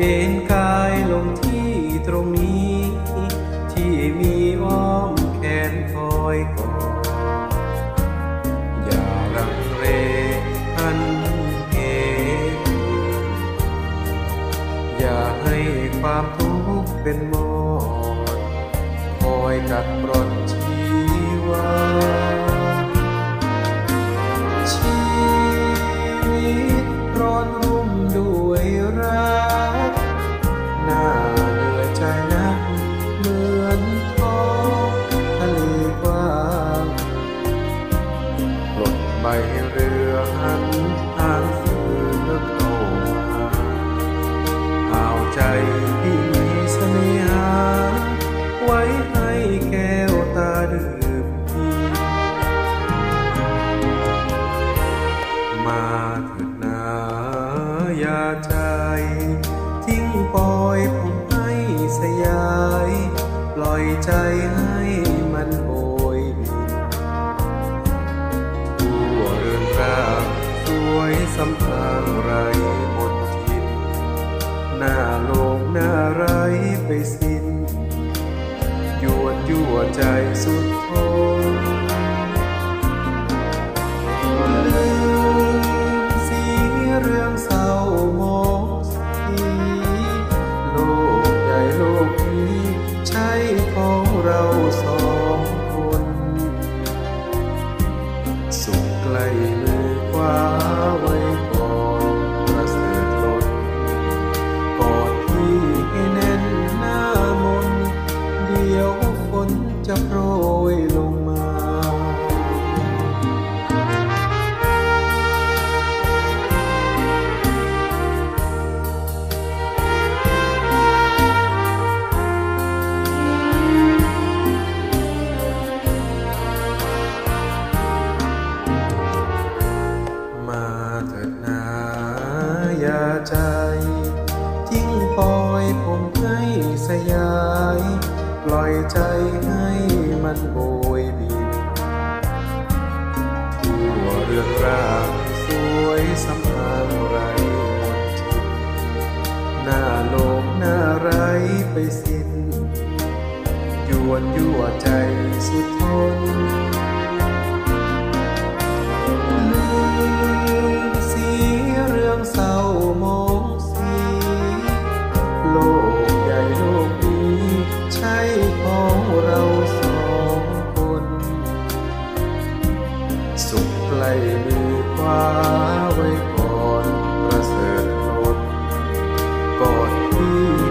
เอ็นกายลงที่ตรงนี้ ที่มีอ้อมแขนคอยกอดอย่ารังเรหันเหอย่าให้ความทุกข์เป็นมอดคอยกัดกร่อน อย่าใจ ทิ้งปล่อยผมให้สยาย ปล่อยใจให้มันโอยบินทั่วเรือนรางสวยสำทางไรหมดทินหน้าโลกหน้าไรไปสิ้นยวดยั่วใจสุดทน ใช่ สยาย ปล่อยใจให้มันโบยบินทั่วเรื่องราวสวยสำคัญไรหมดทินหน้าโลกหน้าไรไปสิ้นยวนยั่วใจสุดทน สุขใกล้มือคว้าไว้ก่อนประเสริฐรดกอดที่